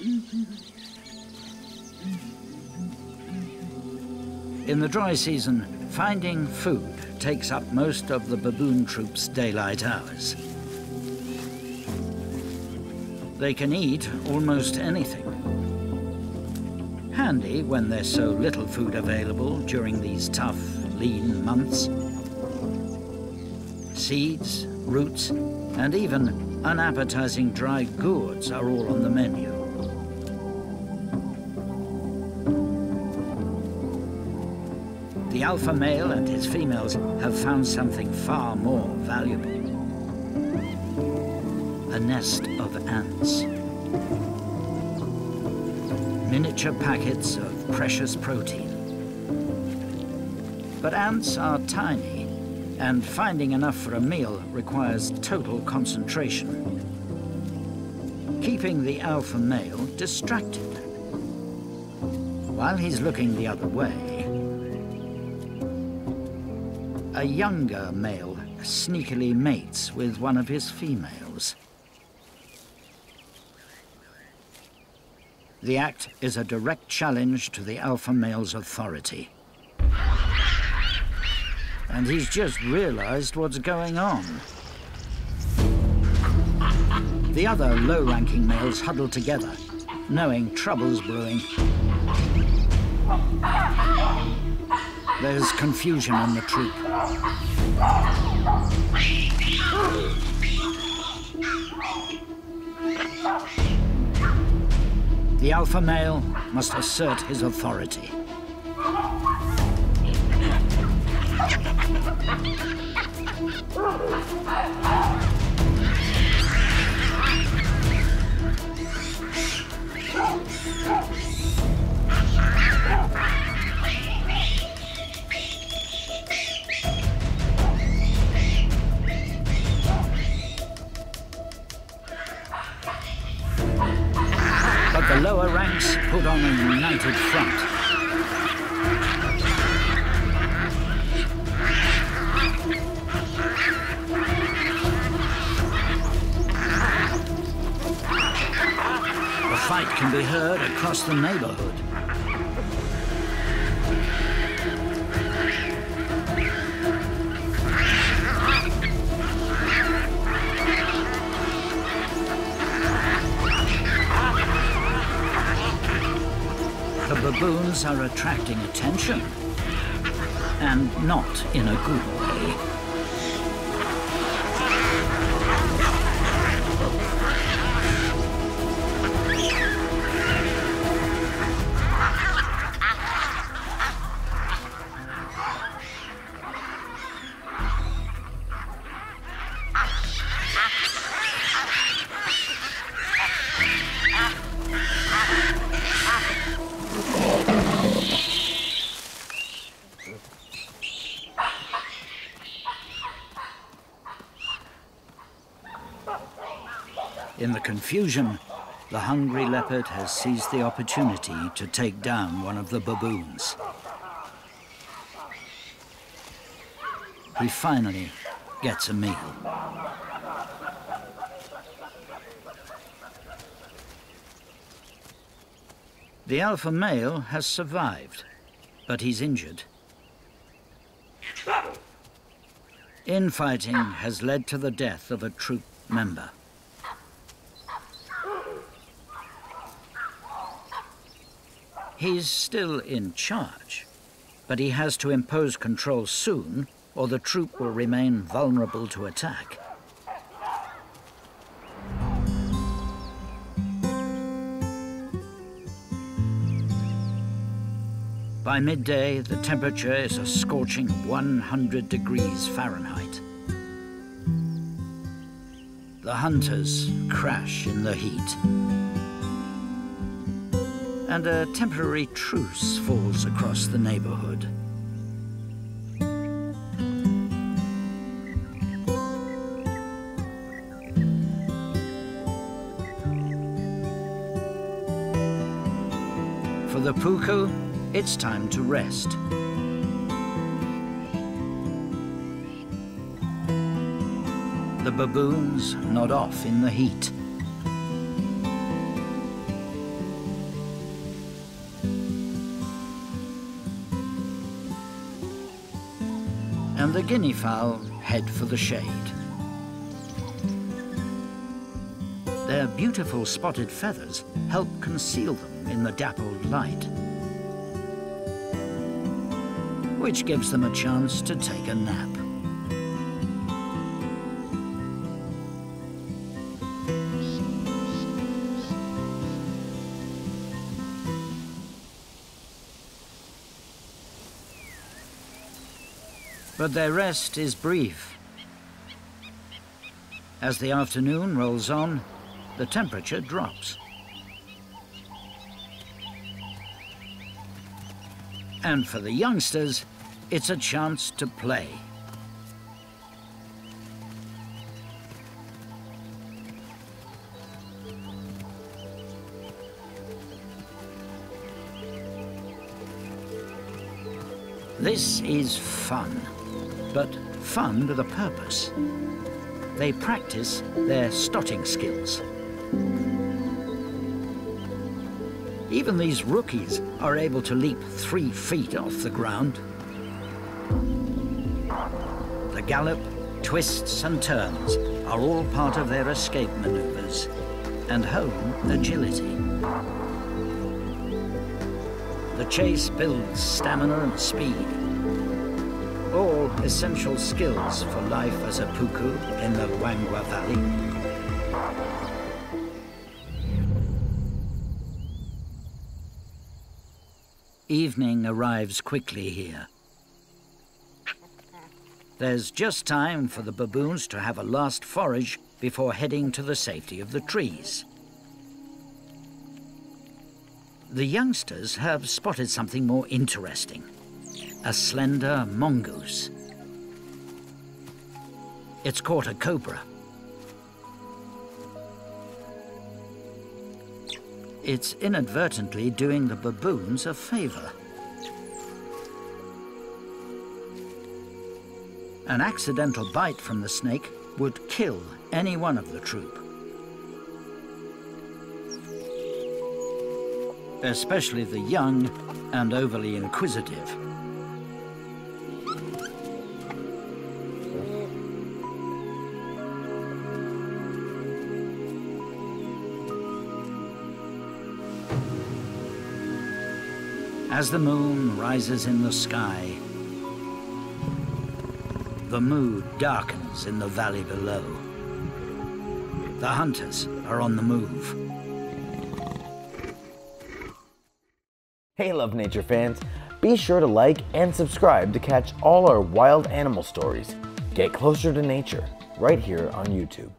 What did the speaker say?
In the dry season, finding food takes up most of the baboon troop's daylight hours. They can eat almost anything. Handy when there's so little food available during these tough, lean months. Seeds, roots, and even unappetizing dry gourds are all on the menu. The alpha male and his females have found something far more valuable. A nest of ants. Miniature packets of precious protein. But ants are tiny, and finding enough for a meal requires total concentration. Keeping the alpha male distracted. While he's looking the other way, a younger male sneakily mates with one of his females. The act is a direct challenge to the alpha male's authority. And he's just realized what's going on. The other low-ranking males huddle together, knowing trouble's brewing. There's confusion in the troop. The alpha male must assert his authority. Heard across the neighborhood. The baboons are attracting attention. And not in a good way. In the confusion, the hungry leopard has seized the opportunity to take down one of the baboons. He finally gets a meal. The alpha male has survived, but he's injured. Infighting has led to the death of a troop member. He's still in charge, but he has to impose control soon, or the troop will remain vulnerable to attack. By midday, the temperature is a scorching 100 degrees Fahrenheit. The hunters crash in the heat. And a temporary truce falls across the neighborhood. For the Puku, it's time to rest. The baboons nod off in the heat. And the guinea fowl head for the shade. Their beautiful spotted feathers help conceal them in the dappled light. Which gives them a chance to take a nap. But their rest is brief. As the afternoon rolls on, the temperature drops. And for the youngsters, it's a chance to play. This is fun, but fun with a purpose. They practice their stotting skills. Even these rookies are able to leap three feet off the ground. Gallop, twists and turns are all part of their escape maneuvers and home agility. The chase builds stamina and speed. All essential skills for life as a puku in the Luangwa Valley. Evening arrives quickly here. There's just time for the baboons to have a last forage before heading to the safety of the trees. The youngsters have spotted something more interesting. A slender mongoose. It's caught a cobra. it's inadvertently doing the baboons a favor. An accidental bite from the snake would kill any one of the troop. Especially the young and overly inquisitive. As the moon rises in the sky, the mood darkens in the valley below. The hunters are on the move. Hey Love Nature fans, be sure to like and subscribe to catch all our wild animal stories. Get closer to nature right here on YouTube.